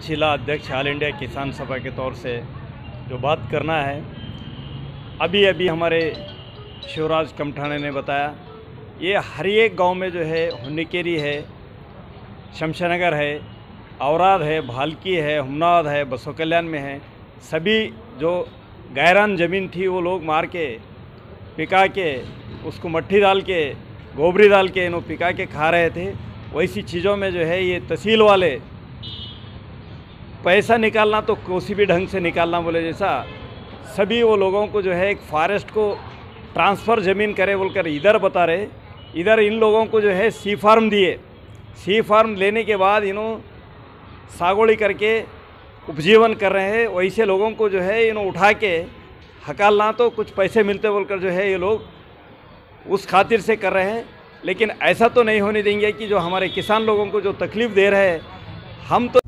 जिला अध्यक्ष all India किसान सभा के तौर से जो बात करना है, अभी अभी हमारे शिवराज कमठाने ने बताया, ये हर एक गाँव में जो है हुन्नीकेरी है, शमशानगर है, औराद है, भालकी है, हमनाद है बसो कल्याण में है, सभी जो गैरान ज़मीन थी वो लोग मार के, पिका के, उसको मट्टी डाल के, गोबरी डाल के इन्हों पिका के खा रहे थे। वैसी चीज़ों में जो है, ये तहसील वाले पैसा निकालना तो कोसी भी ढंग से निकालना बोले जैसा। सभी वो लोगों को जो है एक फॉरेस्ट को ट्रांसफ़र ज़मीन करे बोलकर इधर बता रहे। इधर इन लोगों को जो है सी फार्म दिए। सी फार्म लेने के बाद इन्हों सागोड़ी करके उपजीवन कर रहे हैं। वैसे लोगों को जो है इन्हों उठा के हकालना तो कुछ पैसे मिलते बोलकर जो है ये लोग उस खातिर से कर रहे हैं। लेकिन ऐसा तो नहीं होने देंगे कि जो हमारे किसान लोगों को जो तकलीफ़ दे रहे हैं, हम तो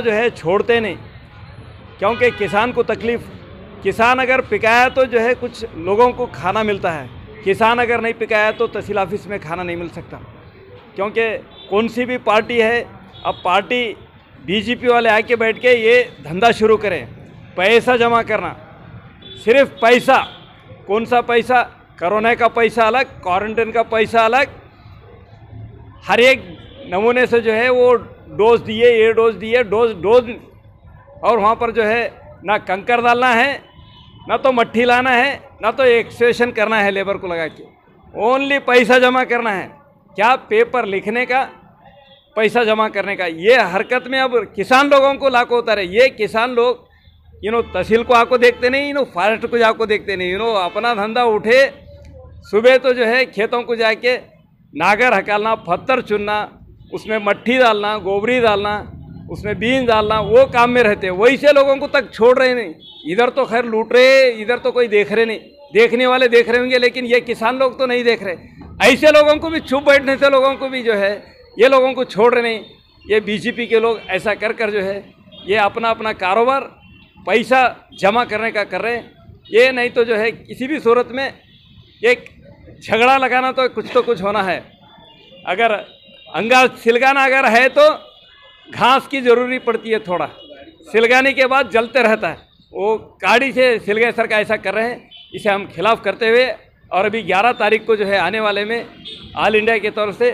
जो है छोड़ते नहीं, क्योंकि किसान को तकलीफ़। किसान अगर पिकाया तो जो है कुछ लोगों को खाना मिलता है। किसान अगर नहीं पिकाया तो तहसील ऑफ़िस में खाना नहीं मिल सकता। क्योंकि कौन सी भी पार्टी है, अब पार्टी बीजेपी वाले आके बैठ के ये धंधा शुरू करें। पैसा जमा करना, सिर्फ़ पैसा। कौन सा पैसा? कोरोना का पैसा अलग क्वारंटाइन का पैसा अलग। हर एक नमूने से जो है वो डोज दिए, ये डोज दिए, डोज डोज। और वहाँ पर जो है, ना कंकर डालना है, ना तो मट्टी लाना है, ना तो एक्सेशन करना है लेबर को लगा के। ओनली पैसा जमा करना है। क्या पेपर लिखने का, पैसा जमा करने का? ये हरकत में अब किसान लोगों को लाखों उतारे। ये किसान लोग यू नो तहसील को आपको देखते नहीं यू नो फॉरेस्ट को जाको देखते नहीं। यू नो अपना धंधा उठे, सुबह तो जो है, खेतों को जाके नागर हकालना, पत्थर चुनना उसमें मट्ठी डालना, गोबरी डालना, उसमें बीन डालना, वो काम में रहते हैं। वैसे लोगों को तक छोड़ रहे नहीं। इधर तो खैर लूट रहे, इधर तो कोई देख रहे नहीं। देखने वाले देख रहे होंगे, लेकिन ये किसान लोग तो नहीं देख रहे। ऐसे लोगों को भी छुप बैठने से लोगों को भी जो है, ये लोगों को छोड़ रहे नहीं। ये बीजेपी के लोग ऐसा कर कर जो है, ये अपना अपना कारोबार, पैसा जमा करने का कर रहे हैं। ये नहीं तो जो है, किसी भी सूरत में एक झगड़ा लगाना तो कुछ तो कुछ होना है। अगर अंगा सिलगाना अगर है तो घास की ज़रूरी पड़ती है थोड़ा सिलगाने के बाद जलते रहता है वो काड़ी से सिलगे सर का ऐसा कर रहे हैं इसे हम खिलाफ करते हुए और अभी 11 तारीख को जो है आने वाले में ऑल इंडिया के तौर से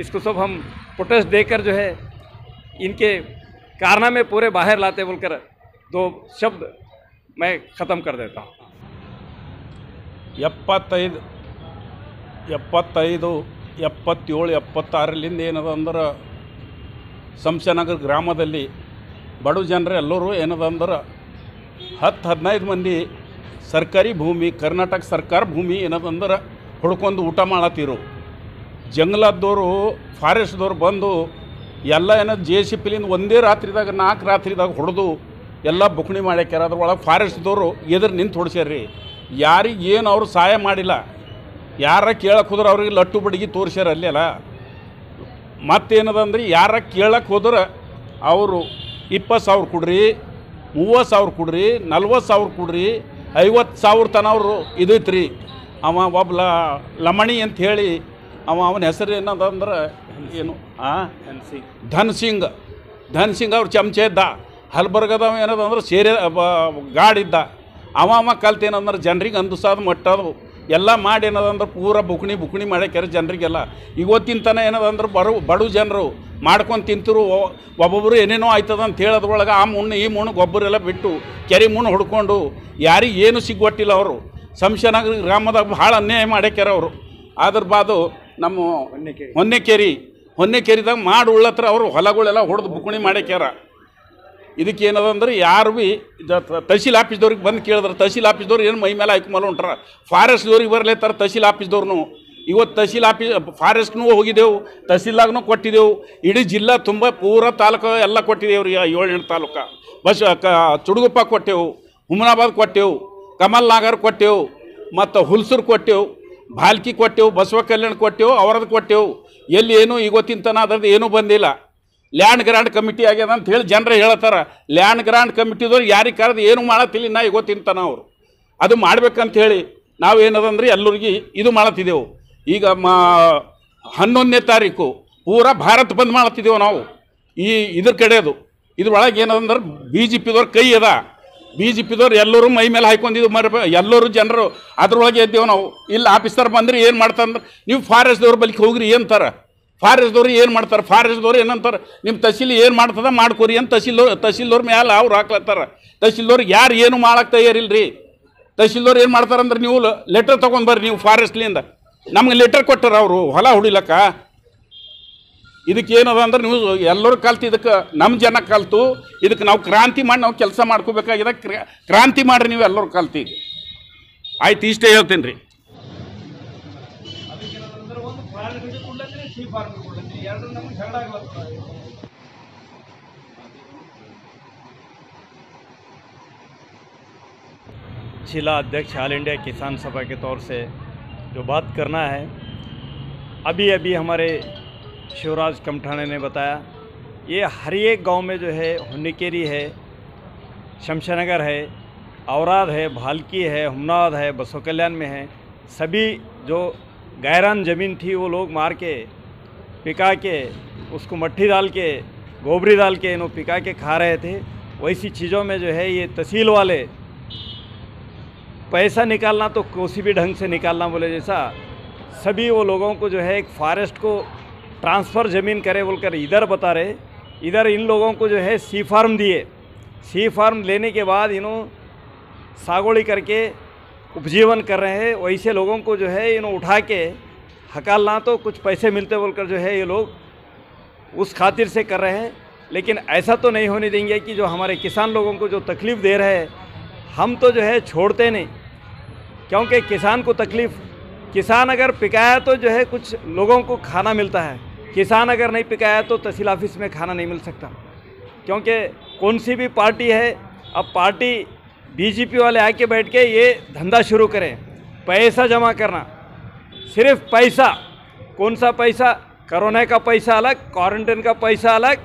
इसको सब हम प्रोटेस्ट देकर जो है इनके कारनामे पूरे बाहर लाते बोलकर दो शब्द मैं ख़त्म कर देता हूँ ಎಪ್ಪತ್ತೈದು ಎಪ್ಪತ್ತೈದು ಎಪ್ಪತ್ತೇಳು ಎಪ್ಪತ್ತಾರರಿಂದ ಏನದ ಅಂದ್ರೆ ಸಂಶನಗರ ಗ್ರಾಮದಲ್ಲಿ ಬಡ ಜನರು ಎಲ್ಲರೂ ಏನದ ಅಂದ್ರೆ ಹತ್ತು, ಹದಿನೈದು ಮಂದಿ ಸರ್ಕಾರಿ ಭೂಮಿ, ಕರ್ನಾಟಕ ಸರ್ಕಾರ ಭೂಮಿ ಏನದಂದ್ರೆ ಹುಡ್ಕೊಂಡು ಊಟ ಮಾಡತ್ತಿರು ಜಂಗಲದವರು ಫಾರೆಸ್ಟ್ದವ್ರು ಬಂದು ಎಲ್ಲ ಏನದು ಜೆ ಸಿ ಪಿಲಿಂದ ಒಂದೇ ರಾತ್ರಿದಾಗ, ನಾಲ್ಕು ರಾತ್ರಿದಾಗ ಹೊಡೆದು ಎಲ್ಲ ಬುಕ್ಣಿ ಮಾಡ್ಯಾಕ್ಯಾರ. ಅದ್ರೊಳಗೆ ಫಾರೆಸ್ಟ್ದವರು ಎದುರು ನಿಂತು ಹೊಡ್ಸ್ಯಾರ್ರಿ. ಯಾರಿಗೆ ಏನು ಅವರು ಸಹಾಯ ಮಾಡಿಲ್ಲ ಯಾರ ಕೇಳಕ್ಕೆ ಹೋದ್ರೆ ಅವ್ರಿಗೆ ಲಟ್ಟು ಬಡಗಿ ತೋರಿಸ್ಯಾರ ಅಲ್ಲೆಲ್ಲ ಮತ್ತೇನದಂದ್ರೆ ಯಾರ ಕೇಳಕ್ಕೆ ಹೋದ್ರೆ ಅವರು ಇಪ್ಪತ್ತು ಸಾವಿರ ಕೊಡ್ರಿ, ಮೂವತ್ತು ಸಾವಿರ ಕೊಡ್ರಿ, ನಲ್ವತ್ತು ಸಾವಿರ ಕೊಡ್ರಿ, ಐವತ್ತು ಸಾವಿರ ತನ ಅವರು ಇದೈತ್ರಿ. ಅವ ಒಬ್ಬ ಲ ಲಮಣಿ ಅಂತ ಹೇಳಿ ಅವ ಅವನ ಹೆಸರು ಏನದಂದ್ರೆ ಏನು, ಆ? ಧನ್ ಸಿಂಗ್ ಧನ್ ಸಿಂಗ್ ಅವ್ರ ಚಮಚೆ ಇದ್ದ. ಹಲ್ಬರ್ಗದವ ಏನದಂದ್ರೆ ಸೇರೆ ಗಾಡಿದ್ದ ಅವ ಅವ ಕಲ್ತೇನಂದ್ರೆ ಜನರಿಗೆ ಅಂದುಸಾದ ಮಟ್ಟದು ಎಲ್ಲ ಮಾಡಿ ಏನದಂದ್ರೆ ಪೂರ ಬುಕ್ಣಿ ಬುಕ್ಣಿ ಮಾಡ್ಯಾಕ್ಯಾರ ಜನರಿಗೆಲ್ಲ. ಇವತ್ತಿನ ತನ ಏನದಂದ್ರೆ ಬರು ಬಡು ಜನರು ಮಾಡ್ಕೊಂಡು ತಿಂತರು ಒಬ್ಬೊಬ್ಬರು ಏನೇನೋ ಆಯ್ತದ ಅಂತ ಹೇಳೋದ್ರೊಳಗೆ ಆ ಮುಣ್ಣು ಈ ಮುಣ್ಣು ಗೊಬ್ಬರೆಲ್ಲ ಬಿಟ್ಟು ಕೆರೆ ಮುಣ್ಣು ಹೊಡ್ಕೊಂಡು ಯಾರಿಗೆ ಏನು ಸಿಗ್ಗೊಟ್ಟಿಲ್ಲ ಅವರು. ಸಂಶನಗರ ಗ್ರಾಮದಾಗ ಭಾಳ ಅನ್ಯಾಯ ಮಾಡ್ಯಾಕ್ಯಾರ ಅವರು. ಅದ್ರ ಬಾದು ನಮ್ಮ ಹೊನ್ನೆಕೇರಿ ಹೊನ್ನೆಕೇರಿದಾಗ ಮಾಡಿ ಉಳ್ಳತ್ರ ಅವರು ಹೊಲಗಳೆಲ್ಲ ಹೊಡೆದು ಬುಕ್ಣಿ ಮಾಡ್ಯಾಕ್ಯಾರ. ಇದಕ್ಕೆ ಏನದಂದ್ರೆ ಯಾರು ಭೀ ತಹಸೀಲ್ ಆಫೀಸ್ದವ್ರಿಗೆ ಬಂದು ಕೇಳಿದ್ರೆ ತಹಸೀಲ್ ಆಫೀಸ್ದವ್ರು ಏನು ಮೈ ಮೇಲೆ ಹಾಕಿ ಹೊಂಟ್ರ ಫಾರೆಸ್ಟ್ದವ್ರಿಗೆ ಬರ್ಲೇತಾರೆ ತಹಸೀಲ್ ಆಫೀಸ್ದವ್ರು ಇವತ್ತು ತಹಸೀಲ್ ಆಫೀಸ್ ಫಾರೆಸ್ಟ್ನೂ ಹೋಗಿದ್ದೆವು ತಹಸೀಲ್ದಾಗ್ನೂ ಕೊಟ್ಟಿದ್ದೆವು. ಇಡೀ ಜಿಲ್ಲಾ ತುಂಬ ಪೂರ ತಾಲೂಕು ಎಲ್ಲ ಕೊಟ್ಟಿದ್ದೇವೆ ರೀ ಏಳೆಂಟು ತಾಲೂಕು. ಬಸ್, ಕ ಚುಡುಗುಪ್ಪ ಕೊಟ್ಟೆವು, ಹುಮನಾಬಾದ್ ಕೊಟ್ಟೆವು, ಕಮಲ್ ನಾಗರ್ ಕೊಟ್ಟೆವು, ಮತ್ತು ಹುಲ್ಸೂರು ಕೊಟ್ಟೆವು, ಭಾಲ್ಕಿ ಕೊಟ್ಟೆವು, ಬಸವ ಕಲ್ಯಾಣ ಕೊಟ್ಟೆವು ಅವರದ್ದು ಕೊಟ್ಟೆವು. ಎಲ್ಲಿ ಏನು ಇವತ್ತಿನ ತನ ಅದರದ್ದು ಏನೂ ಬಂದಿಲ್ಲ. ಲ್ಯಾಂಡ್ ಗ್ರ್ಯಾಂಡ್ ಕಮಿಟಿ ಆಗ್ಯದ ಅಂತ ಹೇಳಿ ಜನರು ಹೇಳ್ತಾರ ಲ್ಯಾಂಡ್ ಗ್ರ್ಯಾಂಡ್ ಕಮಿಟಿದವ್ರು ಯಾರಿಗೆ ಕರೆದು ಏನು ಮಾಡತ್ತಿಲ್ಲ ನಾ ಇವತ್ತು ತಿಂತಾನ ಅವರು. ಅದು ಮಾಡ್ಬೇಕಂತ ಹೇಳಿ ನಾವು ಏನದಂದ್ರೆ ಎಲ್ಲರಿಗೆ ಇದು ಮಾಡತ್ತಿದ್ದೆವು ಈಗ ಮಾ ಹನ್ನೊಂದನೇ ತಾರೀಕು ಪೂರಾ ಭಾರತ ಬಂದ್ ಮಾಡತ್ತಿದ್ದೆವು ನಾವು. ಈ ಇದ್ರ ಕಡೆದು. ಇದ್ರೊಳಗೆ ಏನದಂದ್ರೆ ಬಿ ಜೆ ಪಿದವ್ರ ಕೈ ಅದ. ಬಿ ಜೆ ಪಿದವ್ರು ಎಲ್ಲರೂ ಮೈ ಮೇಲೆ ಹಾಕೊಂಡಿದ್ದು ಮರ ಎಲ್ಲರೂ ಜನರು ಅದ್ರೊಳಗೆ ಇದ್ದೇವೆ ನಾವು. ಇಲ್ಲಿ ಆಫೀಸರ್ ಬಂದ್ರೆ ಏನು ಮಾಡ್ತಂದ್ರೆ, ನೀವು ಫಾರೆಸ್ಟ್ದವ್ರ ಬಲಿಗೆ ಹೋಗ್ರಿ ಏನಂತಾರ ಫಾರೆಸ್ಟ್ದವ್ರು ಏನು ಮಾಡ್ತಾರೆ? ಫಾರೆಸ್ಟ್ದವ್ರು ಏನಂತಾರೆ? ನಿಮ್ಮ ತಹಸೀಲ್ ಏನು ಮಾಡ್ತದ ಮಾಡ್ಕೊರಿ ಅಂತ ತಹಸೀಲ್ದವ್ರು ತಹಸೀಲ್ದವ್ರ ಮೇಲೆ ಅವ್ರು ಹಾಕ್ಲತ್ತಾರ. ತಹಸೀಲ್ದವ್ರಿಗೆ ಯಾರು ಏನು ಮಾಡಕ್ಕೆ ರೀ ತಹಸೀಲ್ದವ್ರು ಏನು ಮಾಡ್ತಾರೆ ಅಂದ್ರೆ ನೀವು ಲೆಟರ್ ತೊಗೊಂಡು ಬರ್ರಿ ನೀವು ಫಾರೆಸ್ಟ್ಲಿಂದ. ನಮ್ಗೆ ಲೆಟರ್ ಕೊಟ್ಟಾರ ಅವರು, ಹೊಲ ಹೊಡಿಲಕ್ಕ. ಇದಕ್ಕೆ ಏನದ ಅಂದ್ರೆ ನೀವು ಎಲ್ಲರೂ ಕಲ್ತು ಇದಕ್ಕೆ ನಮ್ಮ ಜನ ಕಲ್ತು ಇದಕ್ಕೆ ನಾವು ಕ್ರಾಂತಿ ಮಾಡಿ ನಾವು ಕೆಲಸ ಮಾಡ್ಕೋಬೇಕಾಗಿದೆ. ಕ್ರಾಂತಿ ಮಾಡಿರಿ ನೀವು ಎಲ್ಲರೂ ಕಲ್ತಿ ಆಯ್ತು, ಇಷ್ಟೇ ಹೇಳ್ತೀನಿ ರೀ जिला अध्यक्ष ऑल इंडिया किसान सभा के तौर से जो बात करना है, अभी अभी हमारे शिवराज कमठाने ने बताया, ये हर एक गाँव में जो है, हुनिकेरी है, शमशानगर है, औराद है, भालकी है हमनाबाद है, बसो कल्याण में है, सभी जो गैरान ज़मीन थी वो लोग मार के पिका के, उसको मट्ठी डाल के, गोबरी डाल के इन्हों पिका के खा रहे थे। वैसी चीज़ों में जो है ये तहसील वाले, पैसा निकालना तो कोसी भी ढंग से निकालना बोले जैसा, सभी वो लोगों को जो है एक फॉरेस्ट को ट्रांसफ़र ज़मीन करे बोलकर इधर बता रहे। इधर इन लोगों को जो है सी फार्म दिए। सी फार्म लेने के बाद इन्हों सागोड़ी करके उपजीवन कर रहे हैं। वैसे लोगों को जो है इन्हों उठा के हकालना तो कुछ पैसे मिलते बोलकर जो है ये लोग उस खातिर से कर रहे हैं, लेकिन ऐसा तो नहीं होने देंगे कि जो हमारे किसान लोगों को जो तकलीफ़ दे रहे हैं, हम तो जो है छोड़ते नहीं। क्योंकि किसान को तकलीफ़, किसान अगर पिकाया तो जो है कुछ लोगों को खाना मिलता है, किसान अगर नहीं पिकाया तो तहसील ऑफ़िस में खाना नहीं मिल सकता। क्योंकि कौन सी भी पार्टी है, अब पार्टी बीजेपी वाले आके बैठ के ये धंधा शुरू करें, पैसा जमा करना। सिर्फ़ पैसा। कौन सा पैसा? कोरोना का पैसा अलग क्वारंटाइन का पैसा अलग।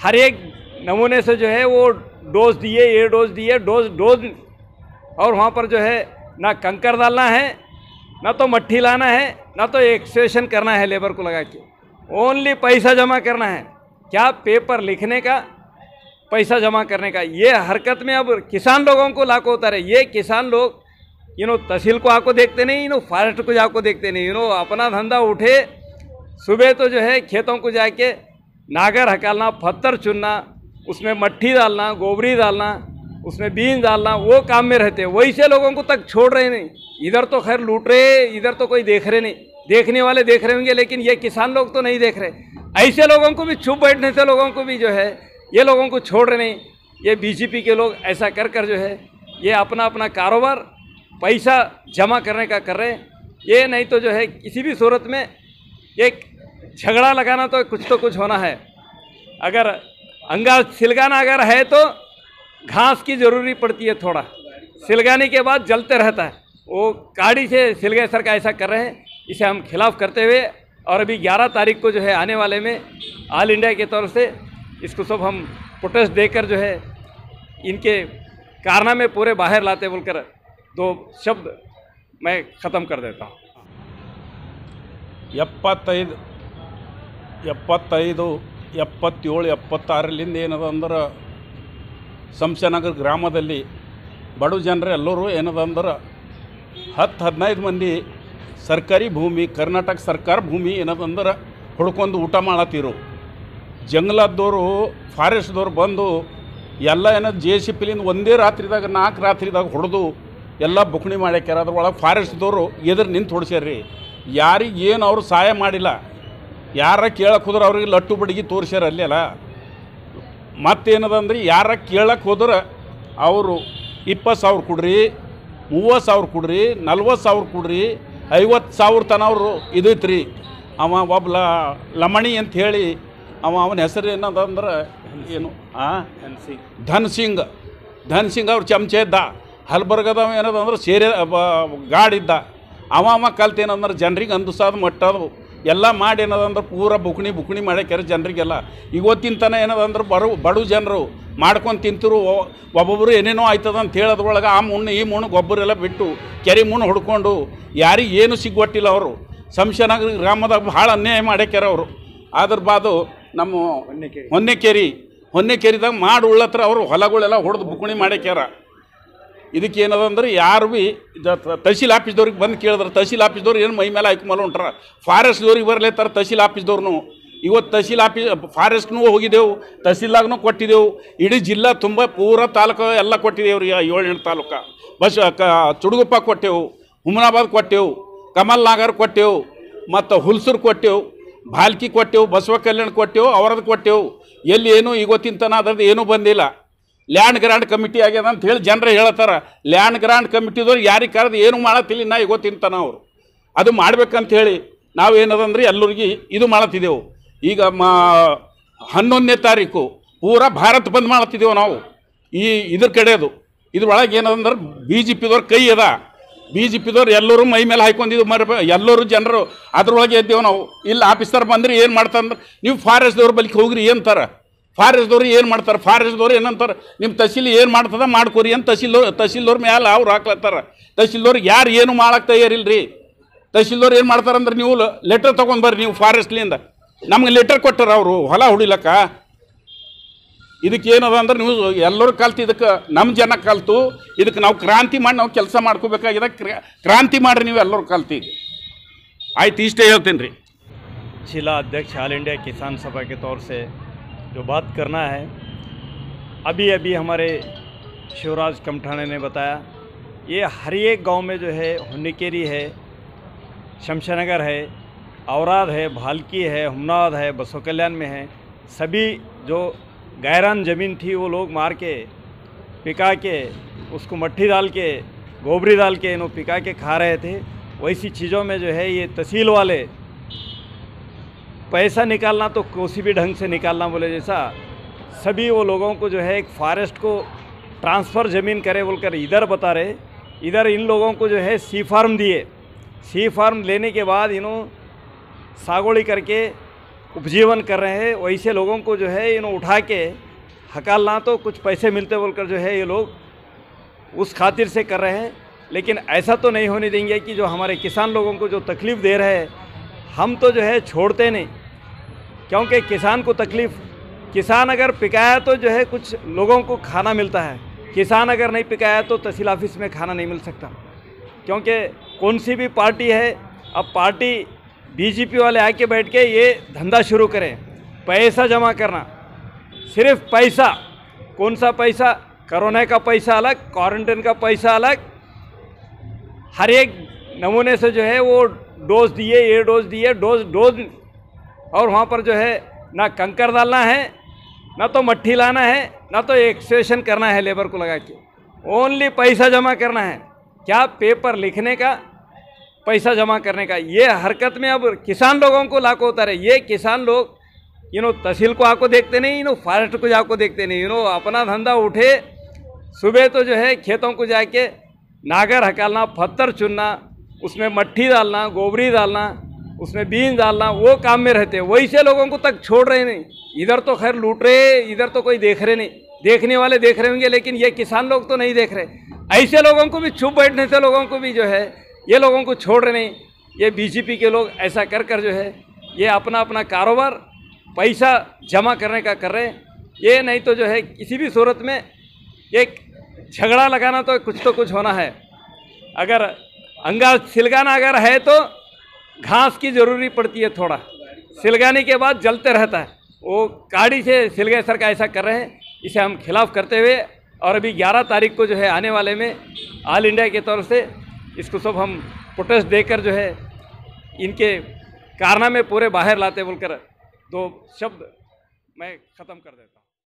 हर एक नमूने से जो है वो डोज दिए, ये डोज दिए डोज डोज और वहाँ पर जो है ना कंकर डालना है, ना तो मट्टी लाना है, ना तो एक्सेशन करना है लेबर को लगा के। ओनली पैसा जमा करना है। क्या पेपर लिखने का? पैसा जमा करने का। ये हरकत में अब किसान लोगों को लाको होता रहे ये किसान लोग यू नो तहसील को आपको देखते नहीं यू नो फॉरेस्ट को जाको देखते नहीं यू नो अपना धंधा उठे, सुबह तो जो है खेतों को जाके नागर हकालना, पत्थर चुनना, उसमें मट्टी डालना, गोबरी डालना, उसमें बीन डालना, वो काम में रहते हैं वैसे लोगों को तक छोड़ रहे नहीं। इधर तो खैर लूट रहे, इधर तो कोई देख रहे नहीं। देखने वाले देख रहे होंगे, लेकिन ये किसान लोग तो नहीं देख रहे। ऐसे लोगों को भी छुप बैठने से लोगों को भी जो है, ये लोगों को छोड़ रहे नहीं। ये बीजेपी के लोग ऐसा कर कर जो है, ये अपना अपना कारोबार पैसा जमा करने का कर रहे हैं। ये नहीं तो जो है किसी भी सूरत में एक झगड़ा लगाना तो कुछ तो कुछ होना है। अगर अंगार सिलगाना अगर है तो घास की ज़रूरी पड़ती है थोड़ा। सिलगाने के बाद जलते रहता है। वो काड़ी से सिलगे सर का ऐसा कर रहे हैं, इसे हम खिलाफ करते हुए और अभी 11 तारीख को जो है आने वाले में ऑल इंडिया के तौर से इसको सब हम प्रोटेस्ट देकर जो है इनके कारनामे पूरे बाहर लाते बोलकर दो शब्द मैं ख़त्म कर देता हूँ ಎಪ್ಪತ್ತೈದು ಎಪ್ಪತ್ತೈದು ಎಪ್ಪತ್ತೇಳು ಎಪ್ಪತ್ತಾರರಿಂದ ಏನದ ಅಂದ್ರೆ ಸಂಶನಗರ ಗ್ರಾಮದಲ್ಲಿ ಬಡ ಜನರು ಎಲ್ಲರೂ ಏನದ ಅಂದ್ರೆ ಹತ್ತು ಹದಿನೈದು ಮಂದಿ ಸರ್ಕಾರಿ ಭೂಮಿ ಕರ್ನಾಟಕ ಸರ್ಕಾರ ಭೂಮಿ ಏನದಂದ್ರೆ ಹುಡ್ಕೊಂಡು ಊಟ ಮಾಡತ್ತಿರು ಜಂಗಲದವರು ಫಾರೆಸ್ಟ್ದವ್ರು ಬಂದು ಎಲ್ಲ ಏನದು ಜೆ ಸಿ ಪಿಲಿಂದ ಒಂದೇ ರಾತ್ರಿದಾಗ ನಾಲ್ಕು ರಾತ್ರಿದಾಗ ಹೊಡೆದು ಎಲ್ಲ ಬುಕ್ಣಿ ಮಾಡ್ಯಾಕ್ಯಾರ ಅದ್ರೊಳಗೆ ಫಾರೆಸ್ಟ್ದವರು ಎದುರು ನಿಂತು ಹೊಡ್ಸ್ಯಾರ್ರಿ. ಯಾರಿಗೆ ಏನು ಅವರು ಸಹಾಯ ಮಾಡಿಲ್ಲ ಯಾರ ಕೇಳಕ್ಕೆ ಹೋದ್ರೆ ಅವ್ರಿಗೆ ಲಟ್ಟು ಬಡಿಗೆ ತೋರಿಸ್ಯಾರ ಅಲ್ಲೆಲ್ಲ ಮತ್ತೇನದಂದ್ರೆ ಯಾರ ಕೇಳಕ್ಕೆ ಹೋದ್ರೆ ಅವರು ಇಪ್ಪತ್ತು ಸಾವಿರ ಕೊಡ್ರಿ ಮೂವತ್ತು ಸಾವಿರ ಕೊಡ್ರಿ ನಲ್ವತ್ತು ಸಾವಿರ ಕೊಡ್ರಿ ಐವತ್ತು ಸಾವಿರ ತನ ಅವರು ಇದೈತ್ರಿ. ಅವ ಒಬ್ಬ ಲಮಣಿ ಅಂತ ಹೇಳಿ ಅವ ಅವನ ಹೆಸರು ಏನದಂದ್ರೆ ಏನು ಆ? ಧನ್ ಸಿಂಗ್ ಧನ್ ಸಿಂಗ್ ಅವ್ರ ಚಮಚೆ ಇದ್ದ ಹಲ್ಬರ್ಗದವ ಏನದಂದ್ರೆ ಸೇರೆ ಗಾಡಿದ್ದ. ಅವ ಅವ ಕಲ್ತೇನಂದ್ರೆ ಜನರಿಗೆ ಅಂದುಸಾದ ಮಟ್ಟದು ಎಲ್ಲ ಮಾಡಿ ಏನದಂದ್ರೆ ಪೂರ ಬುಕ್ಣಿ ಬುಕ್ಣಿ ಮಾಡ್ಯಾಕ್ಯಾರ ಜನರಿಗೆಲ್ಲ. ಇವತ್ತಿನ ತನ ಏನದಂದ್ರೆ ಬರು ಬಡು ಜನರು ಮಾಡ್ಕೊಂಡು ತಿಂತರು ಒಬ್ಬೊಬ್ಬರು ಏನೇನೋ ಆಯ್ತದ ಅಂತ ಹೇಳೋದ್ರೊಳಗೆ ಆ ಮುಣ್ಣು ಈ ಮುಣ್ಣು ಗೊಬ್ಬರ ಎಲ್ಲ ಬಿಟ್ಟು ಕೆರೆ ಮುಣ್ಣು ಹೊಡ್ಕೊಂಡು ಯಾರಿಗೆ ಏನು ಸಿಗ್ಗೊಟ್ಟಿಲ್ಲ ಅವರು. ಸಂಶನಗರ ಗ್ರಾಮದಾಗ ಭಾಳ ಅನ್ಯಾಯ ಮಾಡ್ಯಾಕ್ಯಾರ ಅವರು. ಅದ್ರ ಬಾದು ನಮ್ಮ ಹೊನ್ನೆಕೇರಿ ಹೊನ್ನೆಕೇರಿದಾಗ ಮಾಡಿ ಉಳ್ಳತ್ರ ಅವರು ಹೊಲಗಳೆಲ್ಲ ಹೊಡೆದು ಬುಕ್ಣಿ ಮಾಡ್ಯಾಕ್ಯಾರ. ಇದಕ್ಕೆ ಏನದ ಅಂದ್ರೆ ಯಾರು ಭೀ ತಹಸೀಲ್ ಆಫೀಸ್ದವ್ರಿಗೆ ಬಂದು ಕೇಳಿದ್ರೆ ತಹಸೀಲ್ ಆಫೀಸ್ದವ್ರು ಏನು ಮೈ ಮೇಲೆ ಹಾಕಿ ಹೊಂಟ್ರ. ಫಾರೆಸ್ಟ್ದವ್ರಿಗೆ ಬರ್ಲೇತಾರ ತಹಸೀಲ್ ಆಫೀಸ್ದವ್ರು ಇವತ್ತು ತಹಸೀಲ್ ಆಫೀಸ್ ಫಾರೆಸ್ಟ್ನೂ ಹೋಗಿದ್ದೆವು ತಹಸೀಲ್ದಾಗೂ ಕೊಟ್ಟಿದ್ದೆವು. ಇಡೀ ಜಿಲ್ಲಾ ತುಂಬ ಪೂರ ತಾಲೂಕು ಎಲ್ಲ ಕೊಟ್ಟಿದ್ದೇವೆ ರೀ ಏಳೆಂಟು ತಾಲೂಕು. ಬಸ್, ಕ ಚುಡುಗುಪ್ಪ ಕೊಟ್ಟೆವು, ಹುಮನಾಬಾದ್ ಕೊಟ್ಟೆವು, ಕಮಲ್ ನಾಗರ್ ಕೊಟ್ಟೆವು, ಮತ್ತು ಹುಲ್ಸೂರು ಕೊಟ್ಟೆವು, ಭಾಲ್ಕಿ ಕೊಟ್ಟೆವು, ಬಸವ ಕಲ್ಯಾಣ ಕೊಟ್ಟೆವು ಅವರದ್ದು ಕೊಟ್ಟೆವು. ಎಲ್ಲಿ ಏನು ಇವತ್ತಿನ ತನ ಅದರದ್ದು ಏನೂ ಬಂದಿಲ್ಲ. ಲ್ಯಾಂಡ್ ಗ್ರ್ಯಾಂಡ್ ಕಮಿಟಿ ಆಗ್ಯದ ಅಂತ ಹೇಳಿ ಜನರು ಹೇಳ್ತಾರೆ ಲ್ಯಾಂಡ್ ಗ್ರ್ಯಾಂಡ್ ಕಮಿಟಿದವ್ರು ಯಾರಿಗೆ ಕರೆದು ಏನು ಮಾಡತ್ತಿಲ್ಲ ನಾ ಇವತ್ತು ತಿಂತಾನ ಅವರು. ಅದು ಮಾಡ್ಬೇಕಂತ ಹೇಳಿ ನಾವು ಏನದಂದ್ರೆ ಎಲ್ಲರಿಗೆ ಇದು ಮಾಡತ್ತಿದ್ದೆವು ಈಗ ಮಾ ಹನ್ನೊಂದನೇ ತಾರೀಕು ಪೂರಾ ಭಾರತ್ ಬಂದ್ ಮಾಡತ್ತಿದ್ದೆವು ನಾವು. ಈ ಇದ್ರ ಕಡೆದು. ಇದ್ರೊಳಗೆ ಏನದಂದ್ರೆ ಬಿ ಜೆ ಪಿದವ್ರ ಕೈ ಅದ. ಬಿ ಜೆ ಪಿದವ್ರು ಎಲ್ಲರೂ ಮೈ ಮೇಲೆ ಹಾಕೊಂಡಿದ್ದು ಮರ ಎಲ್ಲರೂ ಜನರು ಅದ್ರೊಳಗೆ ಇದ್ದೇವೆ ನಾವು. ಇಲ್ಲಿ ಆಫೀಸರ್ ಬಂದ್ರೆ ಏನು ಮಾಡ್ತಂದ್ರೆ ನೀವು ಫಾರೆಸ್ಟ್ದವ್ರ ಬಲಿಗೆ ಹೋಗ್ರಿ ಅಂತಾರ. ಫಾರೆಸ್ಟ್ದವ್ರು ಏನು ಮಾಡ್ತಾರೆ ಫಾರೆಸ್ಟ್ದವ್ರು ಏನಂತಾರೆ ನಿಮ್ಮ ತಹಸೀಲ್ ಏನು ಮಾಡ್ತದ ಮಾಡ್ಕೊರಿ ಅಂತ ತಹಸೀಲ್ದವ್ರು ತಹಸೀಲ್ದವ್ರ ಮ್ಯಾಲೆ ಅವ್ರು ಹಾಕ್ಲತ್ತಾರ ತಹಸೀಲ್ದವ್ರಿಗೆ ಯಾರು ಏನು ಮಾಡಕ್ಕೆ ತಯಾರಿಲ್ರಿ ತಹಸೀಲ್ದವ್ರು ಏನು ಮಾಡ್ತಾರಂದ್ರೆ ನೀವು ಲೆಟರ್ ತೊಗೊಂಡು ಬರ್ರಿ ನೀವು ಫಾರೆಸ್ಟ್ಲಿಂದ ನಮ್ಗೆ ಲೆಟರ್ ಕೊಟ್ಟಾರ ಅವರು ಹೊಲ ಹೊಡಿಲಕ್ಕ ಇದಕ್ಕೆ ಏನದ ಅಂದ್ರೆ ನೀವು ಎಲ್ಲರೂ ಕಲ್ತು ಇದಕ್ಕೆ ನಮ್ಮ ಜನ ಕಲ್ತು ಇದಕ್ಕೆ ನಾವು ಕ್ರಾಂತಿ ಮಾಡಿ ನಾವು ಕೆಲಸ ಮಾಡ್ಕೋಬೇಕಾಗಿದೆ ಕ್ರ- ಕ್ರಾಂತಿ ಮಾಡ್ರಿ ನೀವು ಎಲ್ಲರೂ ಕಲ್ತಿ ಆಯ್ತು ಇಷ್ಟೇ ಹೇಳ್ತೀನಿ ರೀ जिला अध्यक्ष ऑल इंडिया किसान सभा के तौर से जो बात करना है, अभी अभी हमारे शिवराज कमठाने ने बताया, ये हर एक गाँव में जो है हुन्नीकेरी है, शमशानगर है, औराद है, भालकी है हमनाबाद है बसो कल्याण में है, सभी जो गैरान ज़मीन थी वो लोग मार के, पिका के, उसको मट्टी डाल के, गोबरी डाल के इन्हों पिका के खा रहे थे। वैसी चीज़ों में जो है, ये तहसील वाले पैसा निकालना तो किसी भी ढंग से निकालना बोले जैसा। सभी वो लोगों को जो है एक फॉरेस्ट को ट्रांसफ़र ज़मीन करे बोलकर इधर बता रहे। इधर इन लोगों को जो है सी फार्म दिए। सी फार्म लेने के बाद इन्हों सागोड़ी करके उपजीवन कर रहे हैं। वैसे लोगों को जो है इन्हों उठा के हकालना तो कुछ पैसे मिलते बोलकर जो है ये लोग उस खातिर से कर रहे हैं। लेकिन ऐसा तो नहीं होने देंगे कि जो हमारे किसान लोगों को जो तकलीफ़ दे रहे हैं, हम तो जो है छोड़ते नहीं। क्योंकि किसान को तकलीफ़, किसान अगर पिकाया तो जो है कुछ लोगों को खाना मिलता है। किसान अगर नहीं पिकाया तो तहसील ऑफ़िस में खाना नहीं मिल सकता। क्योंकि कौन सी भी पार्टी है, अब पार्टी बीजेपी वाले आके बैठ के ये धंधा शुरू करें। पैसा जमा करना, सिर्फ़ पैसा, कौन सा पैसा? कोरोना का पैसा अलग क्वारंटाइन का पैसा अलग। हर एक नमूने से जो है वो डोज दिए, ये डोज दिए, डोज डोज और वहाँ पर जो है, ना कंकर डालना है, ना तो मट्टी लाना है, ना तो एक्सेशन करना है लेबर को लगा के। ओनली पैसा जमा करना है। क्या पेपर लिखने का, पैसा जमा करने का? ये हरकत में अब किसान लोगों को लाको उतारे। ये किसान लोग यू नो तहसील को आपको देखते नहीं इनो फॉरेस्ट को जाको देखते नहीं। यू नो अपना धंधा उठे, सुबह तो जो है खेतों को जाके नागर हकालना, पत्थर चुनना, उसमें मट्टी डालना, गोबरी डालना उसमें बीज डालना, वो काम में रहते हैं। वैसे लोगों को तक छोड़ रहे नहीं। इधर तो खैर लूट रहे इधर तो कोई देख रहे नहीं। देखने वाले देख रहे होंगे, लेकिन ये किसान लोग तो नहीं देख रहे। ऐसे लोगों को भी छुप बैठने से लोगों को भी जो है, ये लोगों को छोड़ रहे नहीं। ये बीजेपी के लोग ऐसा कर कर जो है, ये अपना अपना कारोबार, पैसा जमा करने का कर रहे हैं। ये नहीं तो जो है, किसी भी सूरत में एक झगड़ा लगाना तो कुछ तो कुछ होना है। अगर अंगा सिलगाना अगर है तो घास की ज़रूरी पड़ती है थोड़ा। सिलगाने के बाद जलते रहता है। वो काड़ी से सिलगे सर का ऐसा कर रहे हैं, इसे हम खिलाफ करते हुए और अभी 11 तारीख को जो है आने वाले में ऑल इंडिया के तौर से इसको सब हम प्रोटेस्ट देकर जो है इनके कारनामे पूरे बाहर लाते बोलकर दो शब्द मैं ख़त्म कर देता